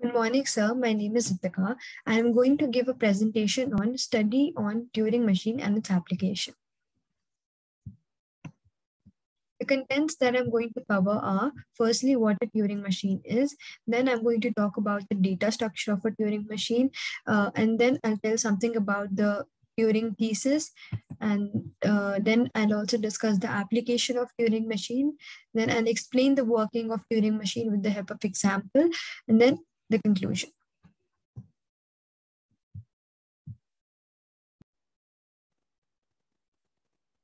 Good morning, sir. My name is Ritika. I am going to give a presentation on study on Turing machine and its application. The contents that I'm going to cover are firstly what a Turing machine is, then I'm going to talk about the data structure of a Turing machine, uh, and then I'll tell something about the Turing thesis, and uh, then I'll also discuss the application of Turing machine. Then I'll explain the working of Turing machine with the help of example, and then the conclusion.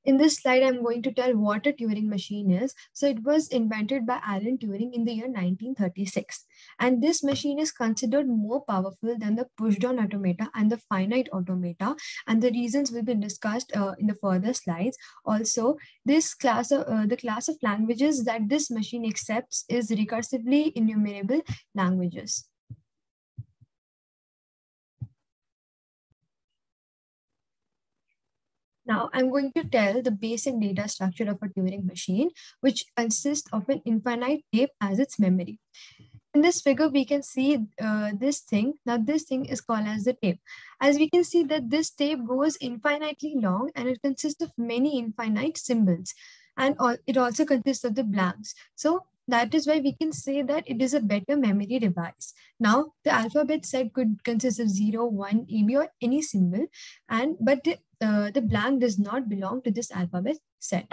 In this slide, I'm going to tell what a Turing machine is. So it was invented by Alan Turing in the year 1936. And this machine is considered more powerful than the push-down automata and the finite automata. And the reasons will be discussed uh, in the further slides. Also, this class of, uh, the class of languages that this machine accepts is recursively enumerable languages. Now I'm going to tell the basic data structure of a Turing machine, which consists of an infinite tape as its memory. In this figure, we can see uh, this thing. Now this thing is called as the tape. As we can see that this tape goes infinitely long and it consists of many infinite symbols. And it also consists of the blanks. So that is why we can say that it is a better memory device. Now, the alphabet set could consist of 0, 1, AB or any symbol, and but the, uh, the blank does not belong to this alphabet set.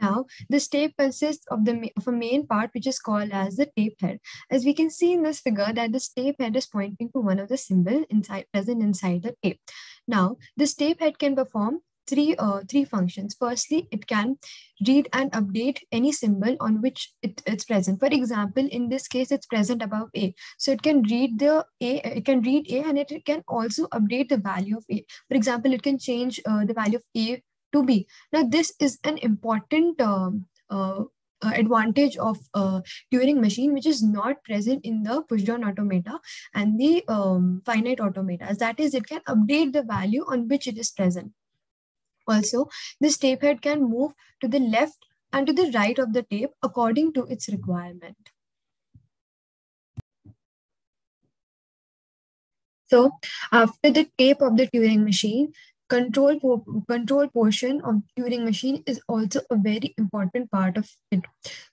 Now, this tape consists of, the, of a main part which is called as the tape head. As we can see in this figure that this tape head is pointing to one of the symbol inside present inside the tape. Now, this tape head can perform three uh, three functions. Firstly, it can read and update any symbol on which it, it's present. For example, in this case, it's present above A. So it can read the A, it can read A and it, can also update the value of A. For example, it can change uh, the value of A to B. Now, this is an important um, uh, uh, advantage of uh, Turing machine, which is not present in the pushdown automata and the um, finite automatas. That is, it can update the value on which it is present. Also, this tape head can move to the left and to the right of the tape according to its requirement. So after the tape of the Turing machine, control po control portion of Turing machine is also a very important part of it.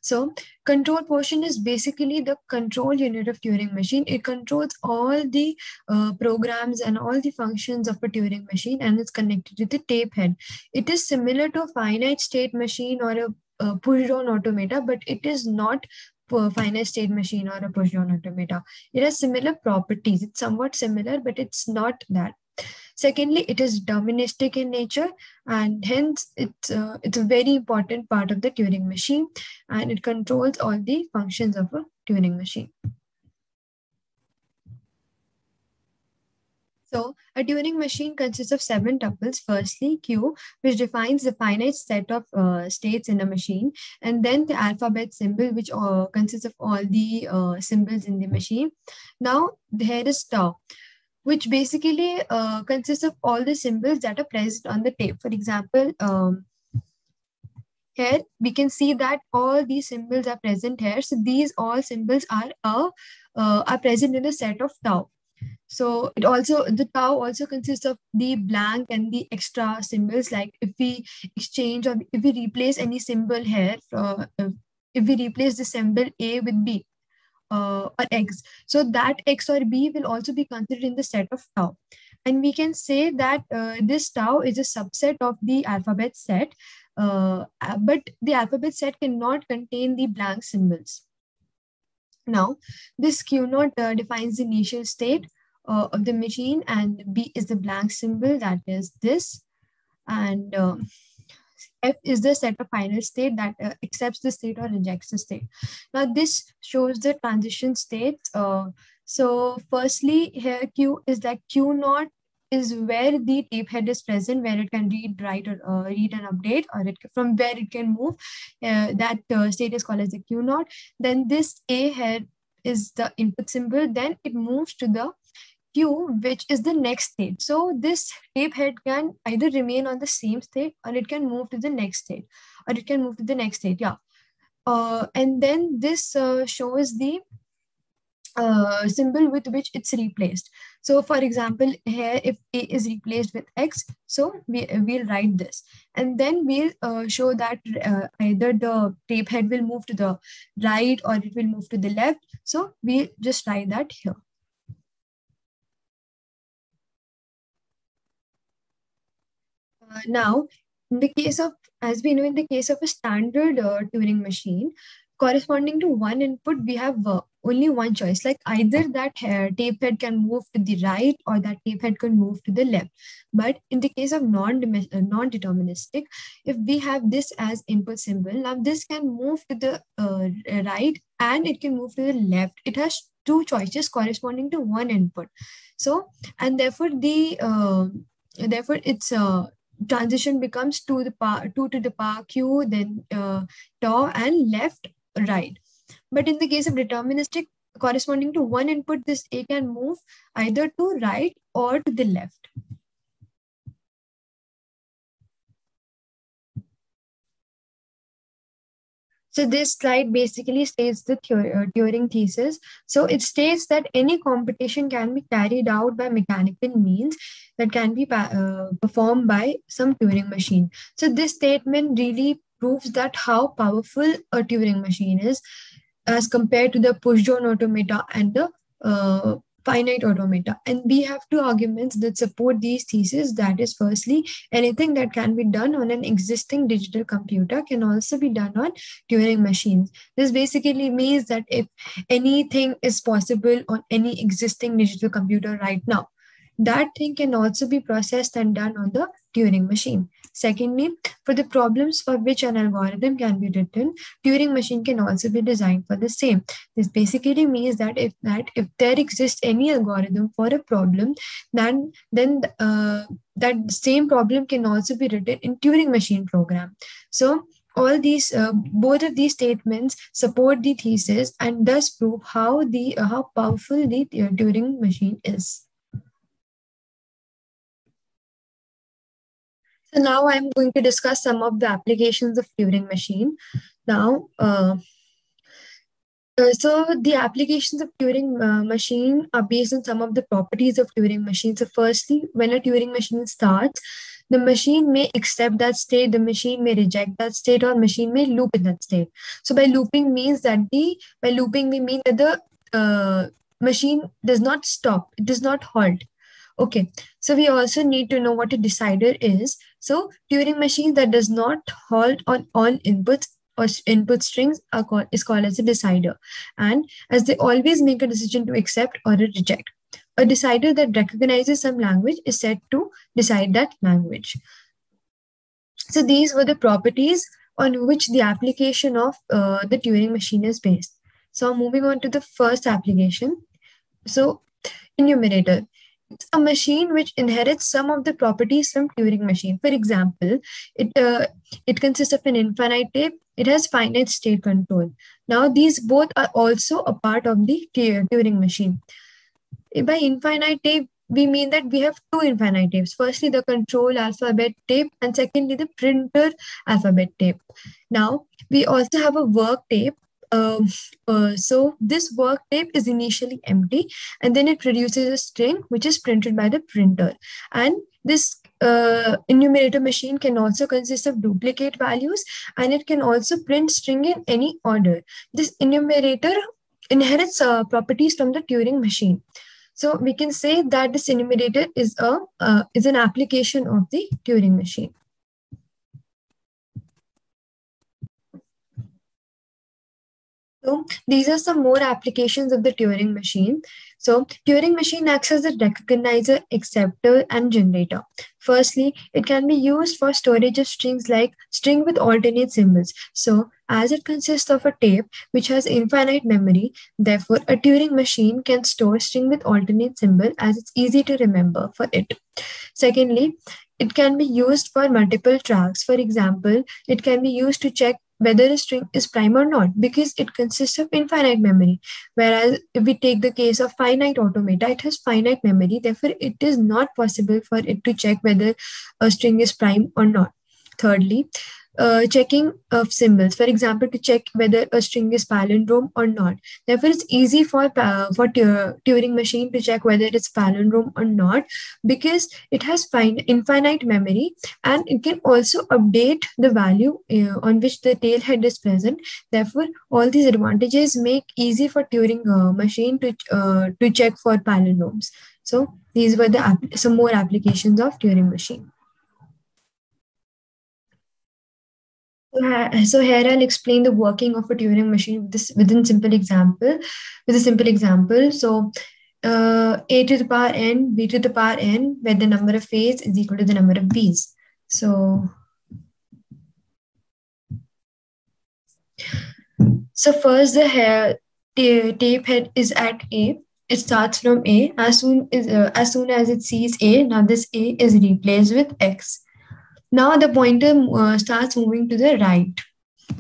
So control portion is basically the control unit of Turing machine. It controls all the uh, programs and all the functions of a Turing machine and it's connected to the tape head. It is similar to a finite state machine or a, a push-down automata, but it is not finite state machine or a push-down automata. It has similar properties. It's somewhat similar, but it's not that. Secondly, it is deterministic in nature, and hence it's uh, it's a very important part of the Turing machine, and it controls all the functions of a Turing machine. So a Turing machine consists of seven tuples. Firstly, Q, which defines the finite set of uh, states in a machine, and then the alphabet symbol, which uh, consists of all the uh, symbols in the machine. Now, here is tau which basically uh, consists of all the symbols that are present on the tape. For example, um, here we can see that all these symbols are present here. So these all symbols are uh, uh, are present in the set of tau. So it also the tau also consists of the blank and the extra symbols. Like if we exchange or if we replace any symbol here, uh, if we replace the symbol A with B, uh, or x. So that x or b will also be considered in the set of tau. And we can say that uh, this tau is a subset of the alphabet set, uh, but the alphabet set cannot contain the blank symbols. Now, this Q naught uh, defines the initial state uh, of the machine and B is the blank symbol that is this. And um, F is the set of final state that uh, accepts the state or rejects the state. Now this shows the transition states. Uh, so firstly, here Q is that Q naught is where the tape head is present, where it can read, write, or uh, read and update, or it from where it can move. Uh, that uh, state is called as the Q naught. Then this A head is the input symbol. Then it moves to the Q, which is the next state. So this tape head can either remain on the same state or it can move to the next state or it can move to the next state. Yeah. uh, and then this uh, shows the uh, symbol with which it's replaced. So for example, here if A is replaced with X, so we, we'll write this. And then we'll uh, show that uh, either the tape head will move to the right or it will move to the left. So we just write that here. Now, in the case of, as we know, in the case of a standard uh, Turing machine, corresponding to one input, we have uh, only one choice. Like either that tape head can move to the right or that tape head can move to the left. But in the case of non uh, non-deterministic, if we have this as input symbol, now this can move to the uh, right and it can move to the left. It has two choices corresponding to one input. So, and therefore the, uh, therefore it's uh, transition becomes to the power 2 to the power q then uh, tau and left right. But in the case of deterministic corresponding to one input this a can move either to right or to the left So this slide basically states the uh, Turing thesis. So it states that any computation can be carried out by mechanical means that can be uh, performed by some Turing machine. So this statement really proves that how powerful a Turing machine is as compared to the push-down automata and the uh, finite automata. And we have two arguments that support these theses. That is, firstly, anything that can be done on an existing digital computer can also be done on Turing machines. This basically means that if anything is possible on any existing digital computer right now, that thing can also be processed and done on the Turing machine. Secondly, for the problems for which an algorithm can be written, Turing machine can also be designed for the same. This basically means that if that if there exists any algorithm for a problem, then then uh, that same problem can also be written in Turing machine program. So all these uh, both of these statements support the thesis and thus prove how the uh, how powerful the uh, Turing machine is. So now I'm going to discuss some of the applications of Turing machine. Now, uh, uh, so the applications of Turing uh, machine are based on some of the properties of Turing machine. So firstly, when a Turing machine starts, the machine may accept that state, the machine may reject that state, or machine may loop in that state. So by looping means that the by looping we mean that the uh, machine does not stop, it does not halt. Okay, so we also need to know what a decider is. So Turing machine that does not halt on all inputs or input strings are called, is called as a decider. And as they always make a decision to accept or reject. A decider that recognizes some language is said to decide that language. So these were the properties on which the application of uh, the Turing machine is based. So moving on to the first application. So enumerator a machine which inherits some of the properties from Turing machine. For example, it uh, it consists of an infinite tape. It has finite state control. Now, these both are also a part of the Turing machine. By infinite tape, we mean that we have two infinite tapes. Firstly, the control alphabet tape, and secondly, the printer alphabet tape. Now, we also have a work tape um, uh, so this work tape is initially empty and then it produces a string which is printed by the printer. And this uh, enumerator machine can also consist of duplicate values and it can also print string in any order. This enumerator inherits uh, properties from the Turing machine. So we can say that this enumerator is a uh, is an application of the Turing machine. So these are some more applications of the Turing machine. So Turing machine acts as a recognizer, acceptor, and generator. Firstly, it can be used for storage of strings like string with alternate symbols. So as it consists of a tape which has infinite memory, therefore a Turing machine can store string with alternate symbol as it's easy to remember for it. Secondly, it can be used for multiple tracks. For example, it can be used to check whether a string is prime or not because it consists of infinite memory. Whereas if we take the case of finite automata, it has finite memory. Therefore, it is not possible for it to check whether a string is prime or not. Thirdly, uh, checking of symbols, for example, to check whether a string is palindrome or not. Therefore, it's easy for uh, for Turing machine to check whether it's palindrome or not because it has fine, infinite memory and it can also update the value uh, on which the tail head is present. Therefore, all these advantages make easy for Turing uh, machine to uh, to check for palindromes. So these were the some more applications of Turing machine. So here I'll explain the working of a Turing machine with this within simple example, with a simple example. So uh, a to the power n, b to the power n, where the number of a's is equal to the number of b's. So, so first the hair tape head is at a. It starts from a. As soon as uh, as soon as it sees a, now this a is replaced with x. Now the pointer uh, starts moving to the right.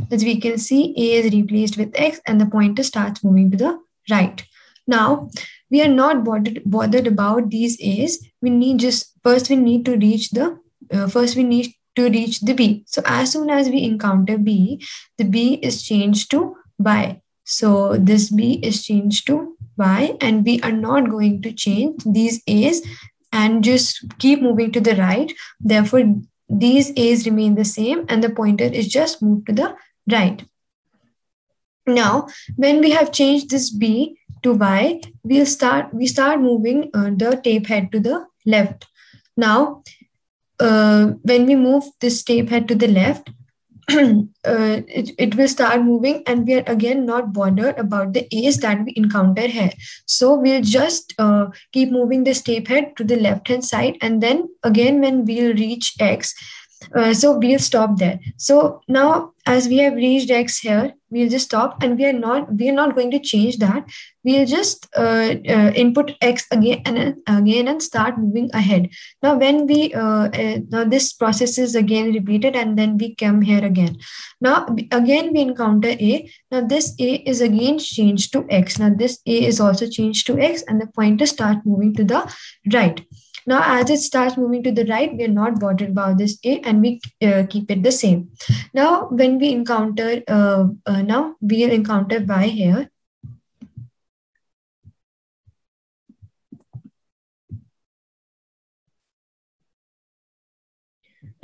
As we can see, A is replaced with X and the pointer starts moving to the right. Now, we are not bothered, bothered about these A's. We need just, first we need to reach the, uh, first we need to reach the B. So as soon as we encounter B, the B is changed to Y. So this B is changed to Y and we are not going to change these A's and just keep moving to the right. Therefore, these a's remain the same and the pointer is just moved to the right. Now, when we have changed this b to y, we'll start, we start moving uh, the tape head to the left. Now, uh, when we move this tape head to the left, uh, it, it will start moving and we are again not bothered about the a's that we encounter here. So we'll just uh, keep moving the tape head to the left hand side and then again when we'll reach x, uh, so we'll stop there. So now as we have reached x here, we'll just stop and we are not we are not going to change that. We'll just uh, uh, input x again and again and start moving ahead. Now when we uh, uh, now this process is again repeated and then we come here again. Now again we encounter a. Now this a is again changed to x. Now this a is also changed to x and the pointer start moving to the right now, as it starts moving to the right, we are not bothered about this A and we uh, keep it the same. Now, when we encounter, uh, uh, now we'll encounter Y here.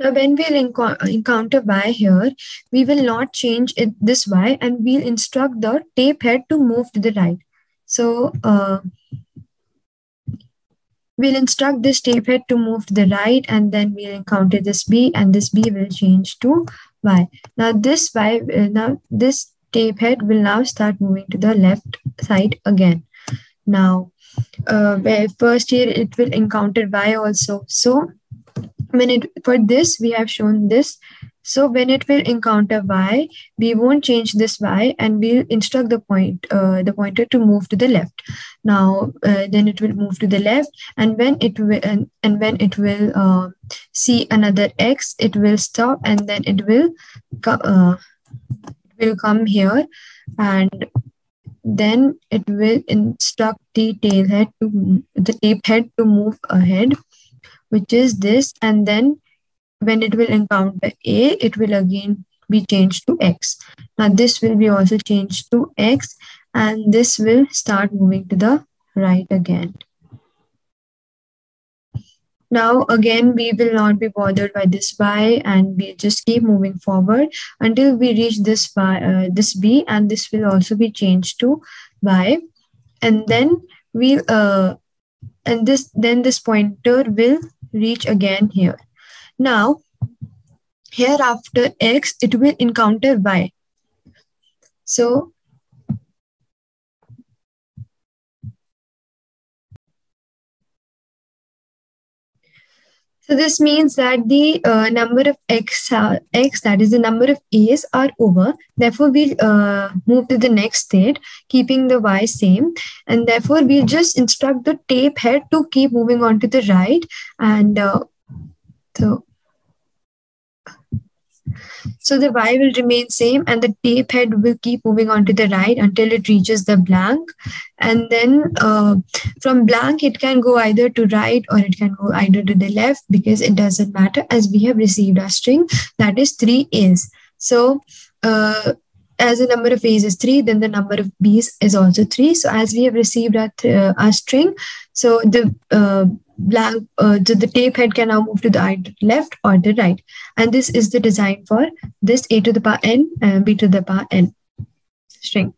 Now, when we'll encounter y here, we will not change it, this y and we'll instruct the tape head to move to the right. So, uh, We'll instruct this tape head to move to the right and then we'll encounter this B and this B will change to Y. Now this Y, uh, now this tape head will now start moving to the left side again. Now, uh, first here it will encounter Y also. So when it for this we have shown this so when it will encounter y, we won't change this y and we'll instruct the point, uh, the pointer to move to the left. Now, uh, then it will move to the left, and when it will, and, and when it will uh, see another x, it will stop, and then it will, uh, will come here, and then it will instruct the tail head to the tape head to move ahead, which is this, and then when it will encounter A, it will again be changed to X. Now this will be also changed to X and this will start moving to the right again. Now again, we will not be bothered by this Y and we just keep moving forward until we reach this Y, uh, this B and this will also be changed to Y. And then we, uh, and this, then this pointer will reach again here. Now, here after x, it will encounter y. So, So this means that the uh, number of x, uh, x, that is the number of a's are over. Therefore, we'll uh, move to the next state, keeping the y same. And therefore, we'll just instruct the tape head to keep moving on to the right. And uh, so So the Y will remain same and the tape head will keep moving on to the right until it reaches the blank. And then uh, from blank, it can go either to right or it can go either to the left because it doesn't matter as we have received our string that is three A's. So uh, as the number of A's is three, then the number of B's is also three. So as we have received our, uh, our string, so the blank, uh, the, the tape head can now move to the left or the right. And this is the design for this A to the power N and B to the power N string.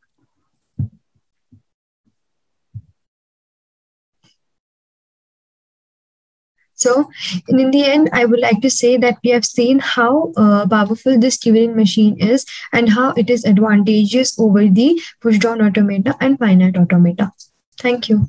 So in the end, I would like to say that we have seen how uh, powerful this Turing machine is and how it is advantageous over the push-down automata and finite automata. Thank you.